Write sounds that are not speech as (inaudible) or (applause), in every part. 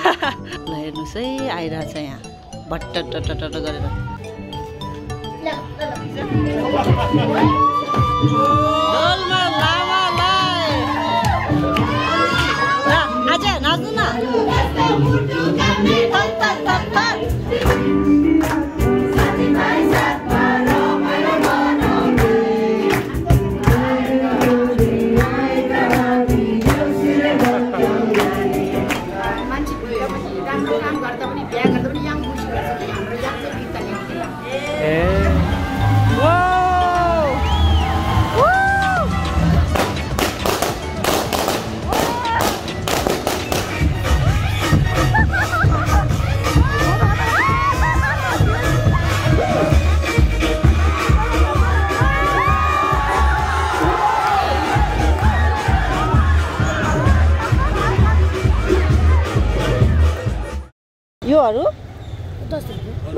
ल हेर्नुहोस् है आइरहेछ यहाँ। भट्ट टट गरेर।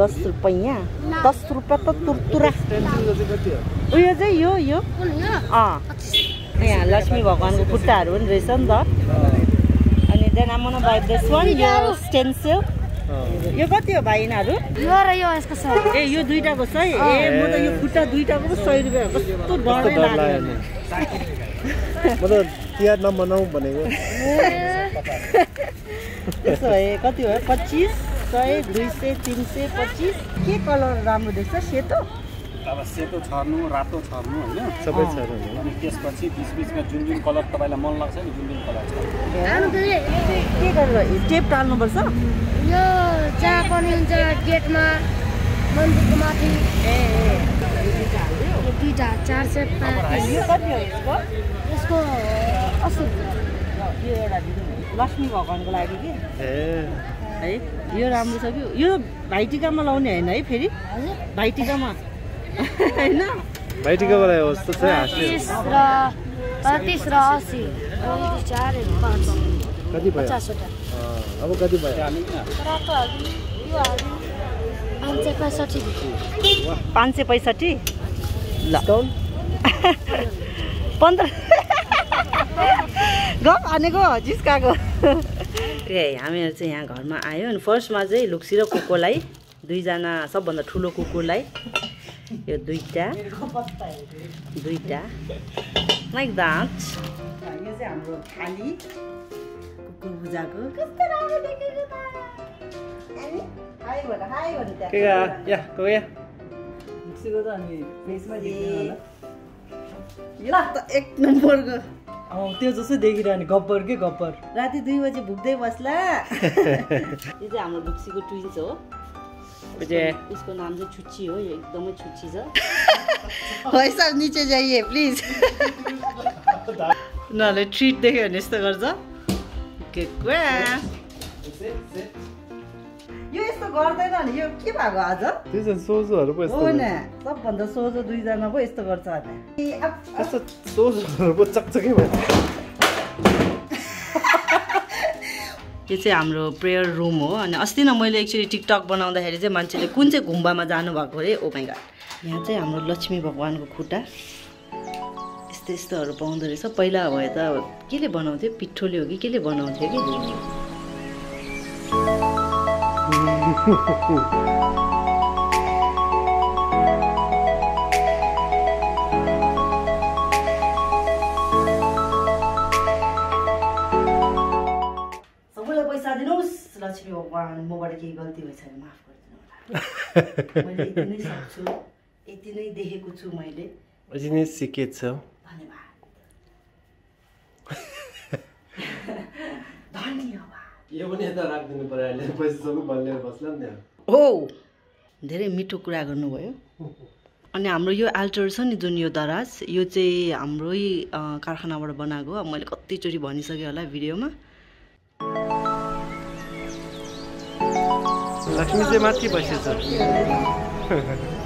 दस रुपियाँ? दस रुपियाँ त तुरतुरा उयो चाहिँ यो यो। अँ। यहाँ लक्ष्मी भगवान्को खुट्टाहरू पनि रहेछ नि त। अनि देन आमा बाई दिस वान यो स्टेन्सिल यो कति हो भाइ यिनीहरू यो र यो यसको सर ए यो दुइटाको सय ए म त यो खुट्टा दुइटाको पो सय रुपियाँ हो। कस्तो डरै लाग्यो। म त तिहार नमनाउँ भनेको। त्यसो (laughs) भए कति भयो? पच्चिस? सय दुई सय तिन सय पच्चिस। के कलर राम्रो देख्छ? सेतो? अब सेतो छर्नु रातो छर्नु होइन? सबै छ र अनि त्यसपछि बिच बिचमा जुन जुन कलर तपाईँलाई मन लाग्छ नि जुन जुन कलर छ। के गरेर टेप टाल्नुपर्छ? यो जहाँ पनि हुन्छ गेटमा मन्दिरको माथि। ए ए। यो दुइटा चार सय पाँच। यो कति हो यसको? यसको असी। यो एउटा लक्ष्मी भगवान्को लागि कि? ए। है। यो राम्रो छ कि? यो भाइटिकामा लाउने होइन है फेरि? हजुर। भाइटिकामा। (laughs) होइन? हाँस्ने तिस र पैँतिस र असी। कति भयो? अब कति भयो? पाँच सय पैँसठी ल। पन्ध्र (laughs) गफ हानेको जिस्काएको ए हामीहरू चाहिँ यहाँ घरमा आयो अनि फर्स्टमा चाहिँ लुक्सी र कुकुरलाई दुईजना सबभन्दा ठुलो कुकुरलाई यो दुईवटा दुईवटा लाइक द्याट यो चाहिँ हाम्रो थाली कुकुर कस्तो एक नम्बरको। त्यो जस्तो देखिरहने गब्बर के गब्बर? राति दुई बजे भुक्दै बस्ला। (laughs) यो चाहिँ हाम्रो लुक्सीको ट्विन्स हो। यसको नाम चाहिँ छुच्ची हो यो एकदमै छुच्ची छ। (laughs) पैसा निचे जाइए प्लिज (laughs) उनीहरूले ट्रिट देख्यो भने यस्तो गर्छ। के क्वा। यो यस्तो गर्दैन नि। यो के भएको आज? सोझोहरू पो हो न। सबभन्दा सोझो दुईजना पो यस्तो गर्छ सोझोहरू पो चकचकै भयो। यो चाहिँ हाम्रो प्रेयर रुम हो। अनि अस्ति नै मैले एक्चुली टिकटक बनाउँदाखेरि चाहिँ मान्छेले कुन चाहिँ गुम्बामा जानुभएको अरे? ओ माई गाड यहाँ चाहिँ हाम्रो लक्ष्मी भगवान्को खुट्टा। यस्तो यस्तोहरू पाउँदो रहेछ। पहिला भए त केले बनाउँथ्यो? पिठोले हो कि? केले बनाउँथ्यो कि? सबैलाई पैसा दिनुहोस् लक्ष्मी भगवान् मबाट केही गल्ती भएछ भने माफ गरिदिनु होला मैले यति नै सक्छु यति नै देखेको छु। मैले अझै नै सिकेछ धन्यवाद। (laughs) धन्यवाद। यो पनि यता राखिदिनु पऱ्यो अहिले। पैसा सबै बल्लेर बस्ला नि त्यहाँ। हो। धेरै मिठो कुरा गर्नुभयो। अनि हाम्रो यो एल्टर छ नि जुन यो दराज यो चाहिँ हाम्रै कारखानाबाट बनाएको। हो अब मैले कतिचोटि भनिसकेँ होला भिडियोमा। लक्ष्मी चाहिँ माथि बसेछ। (laughs)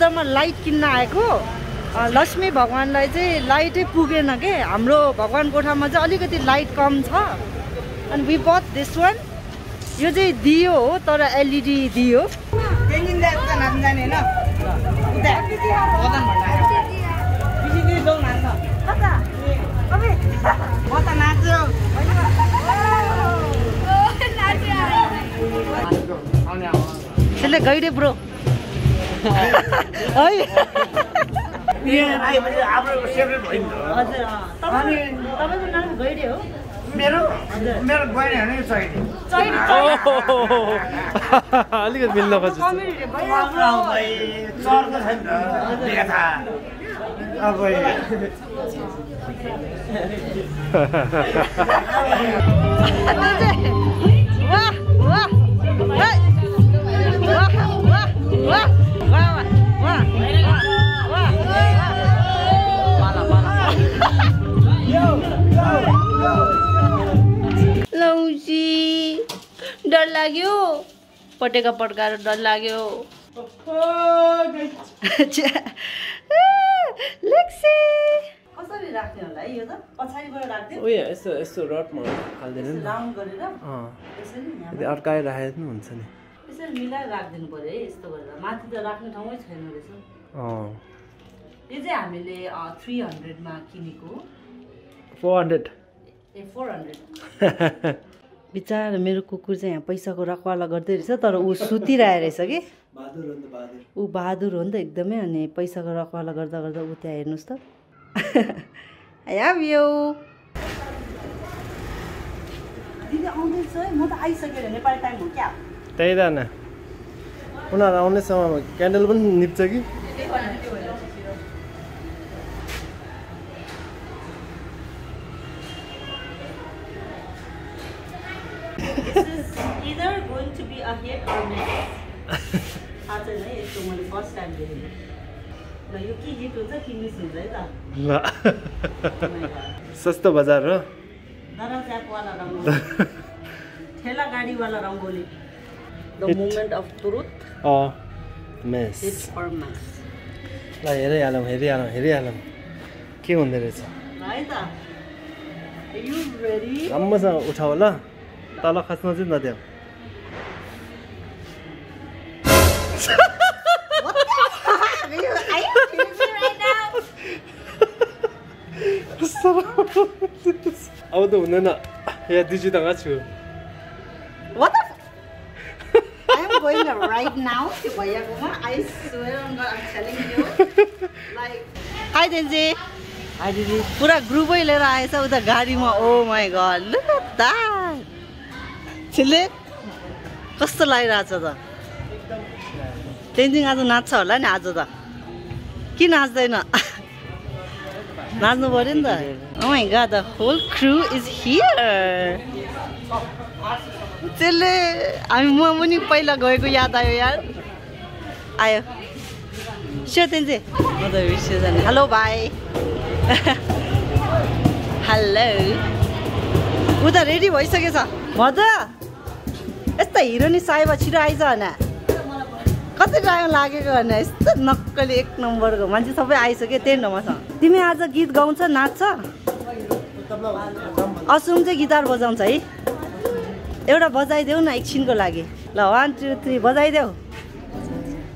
बौद्धमा लाइट किन्न आएको। लक्ष्मी भगवान्लाई चाहिँ लाइटै पुगेन के? हाम्रो भगवान् कोठामा चाहिँ अलिकति लाइट कम छ। अनि वी बट दिस वान यो चाहिँ दियो हो तर एलइडी दियो। त्यसले गइडे ब्रो। है मेरो छैन अलिकति मिल्न खोज्छु अब वाह वाह है। वाह वाह वाह वाह डर लाग्यो। पटेका पड्काएर डर लाग्यो। लेक्सी। कसरी राख्ने होला है यो त? पछाडिबाट राख्थ्यो उयो यस्तो यस्तो रडमा हालिदिनु नि राउन्ड गरेर। अँ। यसरी यहाँ यदि अड्काएर राखेको पनि हुन्छ नि। यसरी मिलाएर राखिदिनु पऱ्यो है यस्तो गरेर। माथि त राख्ने ठाउँै छैन रहेछ। अँ। यो चाहिँ हामीले थ्री हन्ड्रेडमा किनेको फोर हन्ड्रेड ए फोर हन्ड्रेड (laughs) बिचरा मेरो कुकुर चाहिँ यहाँ पैसाको रखवाला गर्दै रहेछ तर ऊ सुतिरहेको रहेछ कि? ऊ बहादुर हो नि त एकदमै अनि पैसाको रखवाला गर्दा गर्दा ऊ त्यहाँ हेर्नुहोस् त। (laughs) यो दिदी आउँदैछ है? म त आइसकेँ अरे नेपाली टाइम हो क्या? त्यही त न उनीहरू आउने समयमा क्यान्डल पनि निप्छ कि? फर्स्ट टाइम देखेँ ल यो के हिट हुन्छ कि मिस हुन्छ है त ल सस्तो बजार हो दरा च्यापवाला रङ्गोली ठेला गाडीवाला rangoli the moment of truth uh mess it's for mass ल हेरिहालौँ हेरिहालौँ हेरिहालौँ के हुँदो रहेछ है त यु रेडी राम्रोसँग उठाऊ ल तल खस्न चाहिँ नदेऊ अब त हुँदैन या दिजुसँग छु What the f- I am going right now. to भैयाकोमा I swear on God I'm telling you. Like Hi Denji. Hi दिदी पुरा ग्रुपै लिएर आएछ उता गाडीमा ओ my God look at that छिल्ले कस्तो लागिरहेछ त तेन्जिङ आज नाच्छ होला नि आज त किन नाच्दैन नाच्नु पऱ्यो नि त my God the whole crew is here त्यसले हामी म पनि पहिला गएको याद आयो यार आयो स्यो तेन्जे म त बिर्सियो जाने हेलो भाइ हेलो ऊ त रेडी भइसकेछ म त यस्तो हिरोनी साइबा छिटो आइज होइन कति टाइम लागेको भने यस्तो नक्कली एक नम्बरको मान्छे सबै आइसक्यो त्यही नमसँग तिमी आज गीत गाउँछ नाच्छ? असुम चाहिँ गिटार बजाउँछ है। एउटा बजाइदेऊ न एकछिनको लागि। ल वान टू थ्री बजाइदेऊ।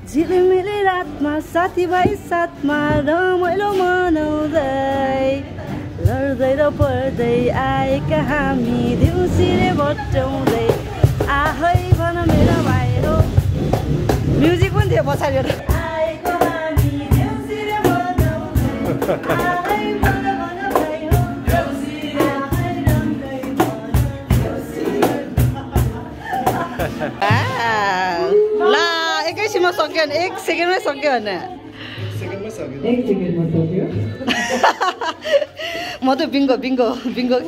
झिलिमिली रातमा साथीभाइ साथमा रमाइलो मनाउँदै लड्दै र पढ्दै आएका हामी देउसी छोट्याउँदै आहै भन मेरो भाइ हो म्युजिक पनि थियो पछाडि एउटा आएको हामी देउसिरे मनाउन। आहै भन भन भाइ हो, देउसिरे आहै रङ्गै भन, देउसिरे। आ, ला एकैछिनमा सक्यो भने एक सेकेन्डमै सक्यो भने म त बिङ्गो बिङ्गो बिङ्गो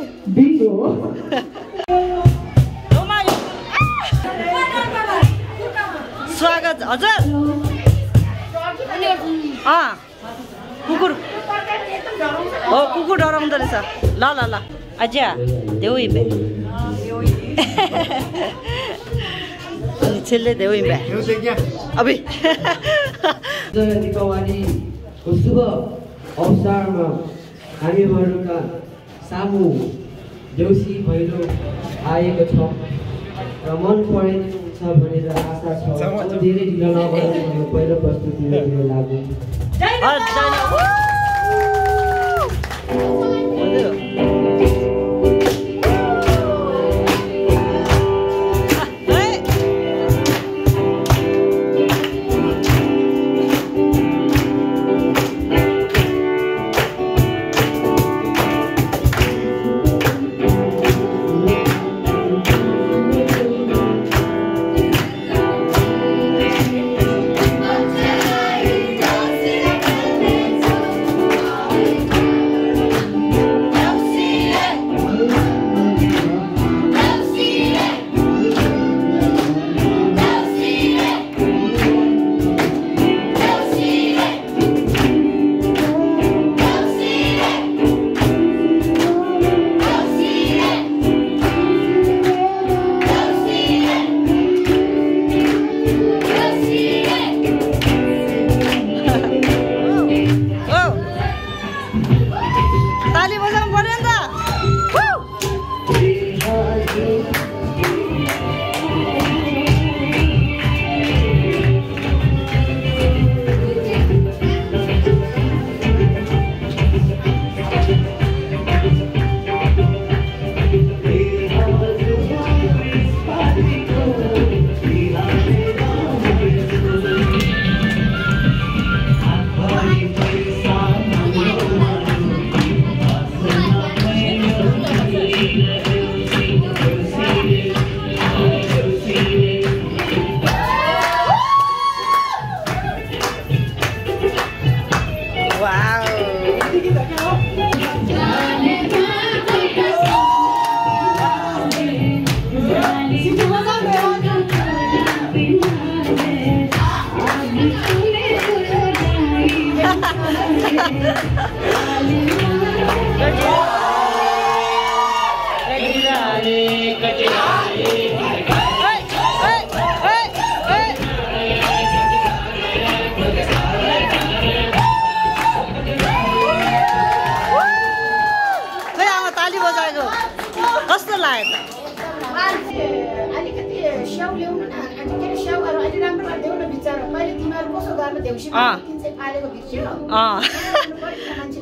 के बिङ्गो स्वागत हजुर? अँ कुकुर। हो कुकुर डराउँदो रहेछ। ल ल ल। अझ्या देऊ हिँड्ने अनि छेल्ले देऊ क्या अबे शुभ अवसरमा हामीहरूका सामु देउसी भैलो आएको छ र मन परेको छ भनेर आशा छ। अब धेरै ढिलो नगरेर (laughs) पहिलो प्रस्तुति (laughs) लागु।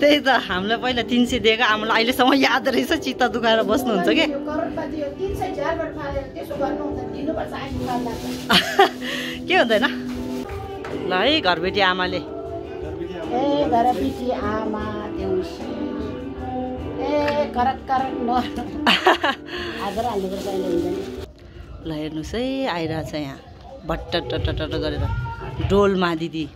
त्यही त हामीलाई पहिला तिन सय दिएको आमालाई अहिलेसम्म याद रहेछ चित्त दुखाएर बस्नुहुन्छ कि? (laughs) के हुँदैन? ल है घरबेटी आमाले। (laughs) ल हेर्नुहोस् है आइरहेछ यहाँ। भट्ट टट्ट गरेर। ઢોલમાં દીદી.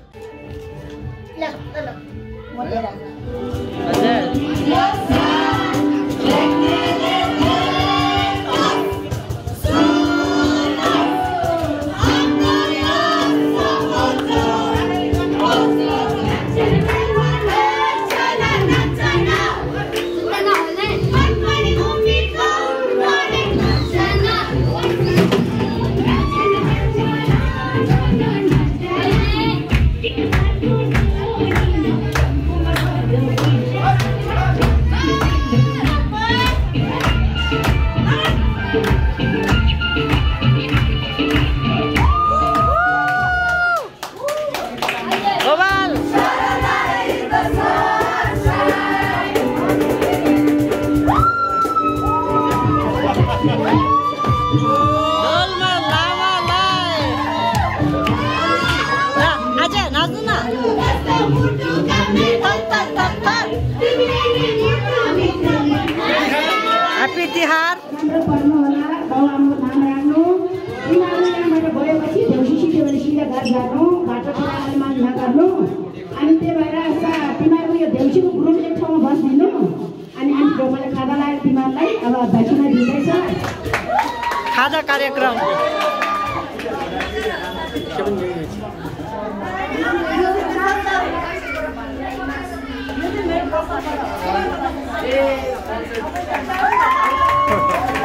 कार्यक्रम।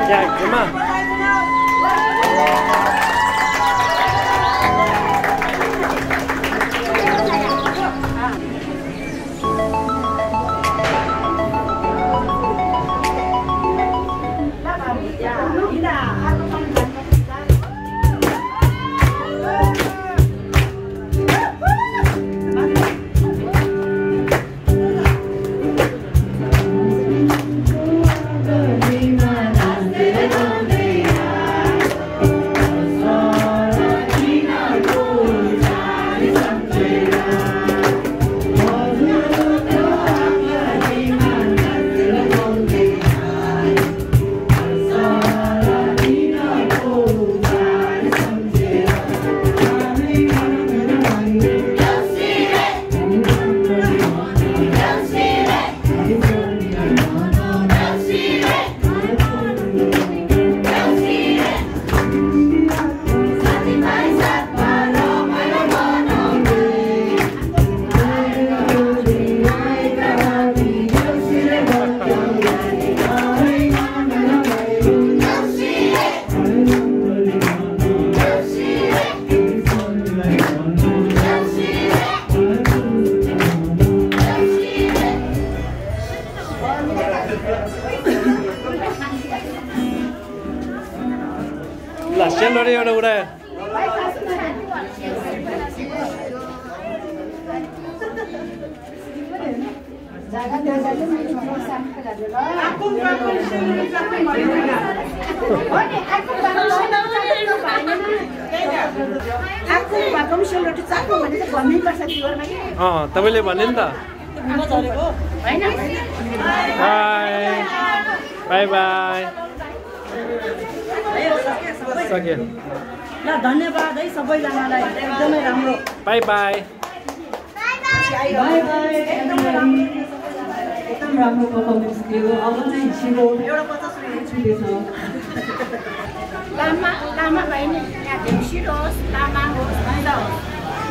त्यहाँ अँ तपाईँले भन्यो नि त। बाई। Bye bye. सक्यो। ल धन्यवाद है सबैजनालाई। एकदमै राम्रो। Bye bye. एकदम राम्रो। पर्फर्मेन्स दियो। अब चाहिँ छिरो छुटेछ। लामा लामा भयो नि होस् लामा होस् होस्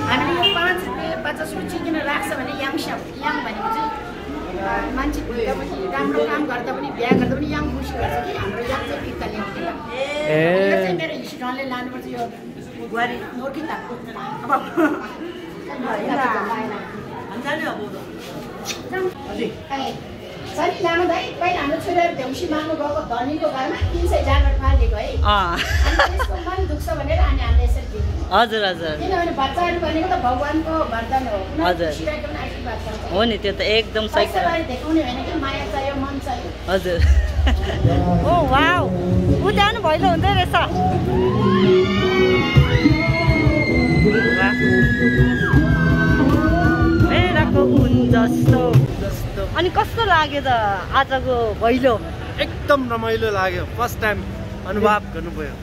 हामीले यो पाँच रुपियाँ पचास रुपियाँ किन राख्छ भने याङस्याम याङ भनेको चाहिँ मान्छे पनि राम्रो काम गर्दा पनि बिहा गर्दा पनि याङ खुसी गर्छ कि हाम्रो याङ चाहिँ फिर्ता त। यो चाहिँ मेरो हिस्ट्रीले लानुपर्छ यो बुहारी नोकी त सरी लानु भाइ पहिला हाम्रो छोरीहरू देउसी माग्नु गएको धनीको घरमा तिन सय जाँगर फालिदिएको है। त्यसको मन दुख्छ भनेर अनि हामीले यसरी हजुर हजुर। किनभने बच्चाहरू भनेको त भगवान्को वरदान हो। उनीहरू हजुर। हो नि त्यो त एकदम सही हजुर। (laughs) ओ वाउ। ऊ जानु भैलो हुँदै रहेछ। जस्तो जस्तो। अनि कस्तो लाग्यो त आजको भैलो? एकदम रमाइलो लाग्यो। फर्स्ट टाइम अनुभव गर्नुभयो।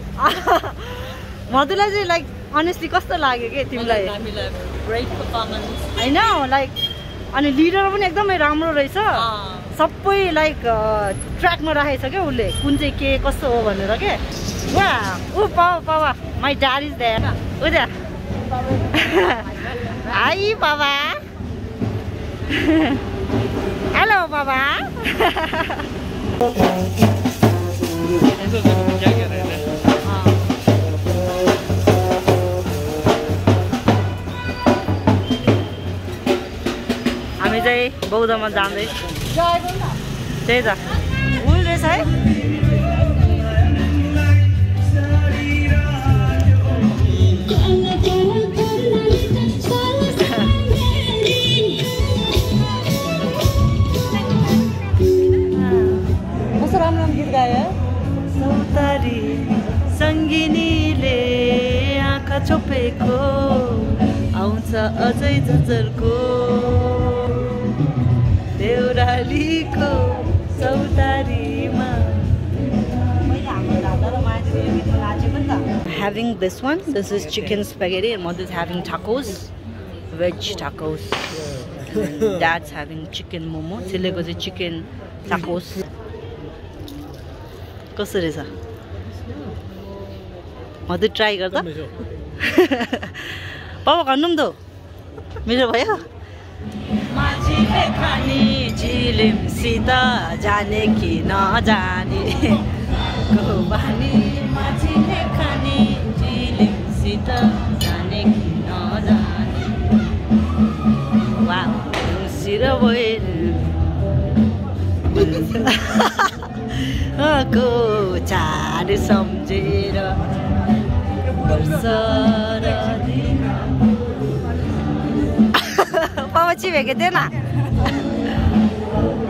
मधुलाई चाहिँ लाइक अनेस्टली कस्तो लाग्यो कि तिमीलाई? होइन लाइक अनि लिडर पनि एकदमै राम्रो रहेछ। सबै लाइक ट्र्याकमा राखेको छ क्या उसले? कुन चाहिँ के कस्तो हो भनेर के? वा ऊ पावा पावा। माई ड्याड इज द्याट ऊ द्या हाई बाबा हेलो बाबा हामी चाहिँ बौद्धमा जाँदै। त्यही त। उयो रहेछ है गायो? सौतारी छोपेको आउँछ अझै झन्झरको देउरालीको चौतारीमा Having this one, this is chicken spaghetti, and mother's having tacos, veg tacos. And dad's having chicken momo. चिल्लेको चाहिँ chicken tacos. कसरी छ मधु ट्राई गर्दा पापा भन्नु नि त मेरो भयो खाने झिलिमसित जाने कि नजाने। बानी माझीले खाने झिलिमसित जाने कि नजाने। वा सिर को चाड सम्झेर सर दिन पापा चिभेको थिएन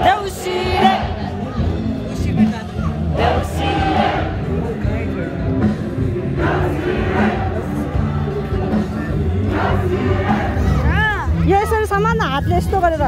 देउसिरे देउसिरे यो यसरी समान हातले यस्तो गरेर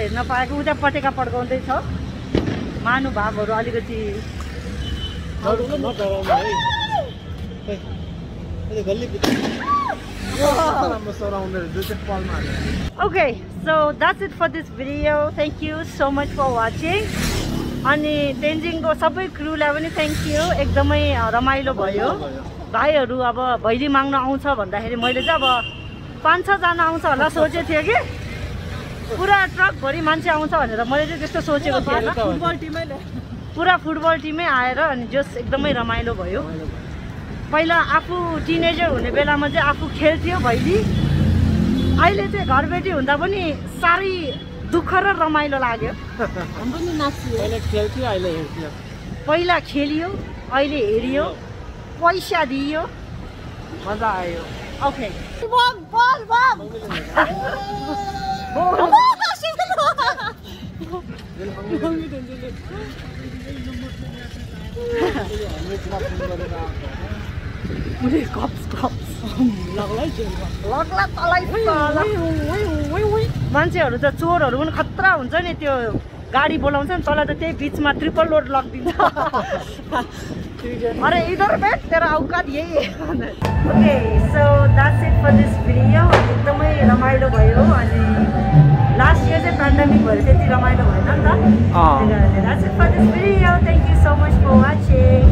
हेर्न पाएको उता पटेका पड्काउँदैछ महानुभावहरू अलिकति okay so that's it for this video thank you so much for watching अनि तेन्जिङको सबै क्रुलाई पनि थ्याङ्क यू एकदमै रमाइलो भयो। भाइहरू अब भैली माग्न आउँछ भन्दाखेरि मैले चाहिँ अब पाँच छजना आउँछ होला सोचेको थिएँ कि? पुरा ट्रकभरि मान्छे आउँछ भनेर मैले चाहिँ त्यस्तो सोचेको थिएन। फुटबल टिमै पुरा फुटबल टिमै आएर अनि जस एकदमै रमाइलो भयो। पहिला आफू टिनेजर हुने बेलामा चाहिँ आफू खेल्थ्यो भैली। अहिले चाहिँ घरबेटी हुँदा पनि साह्रै दुःख र रमाइलो लाग्यो। पहिला खेल्थ्यो अहिले हेर्थ्यो। पहिला खेलियो अहिले हेरियो पैसा दियो। मजा आयो। ओके। मान्छेहरू त चोरहरू पनि खतरा हुन्छ नि त्यो गाडी बोलाउँछ नि तल त त्यही बिचमा ट्रिपल लोड लगिदिन्छ। अरे इधर बैठ तेरा औकात यही है। Okay so that's it for this video एकदमै रमाइलो भयो अनि लास्ट इयर चाहिँ पेन्डामिक भयो त्यति रमाइलो भएन नि त। That's it for this video thank you so much for watching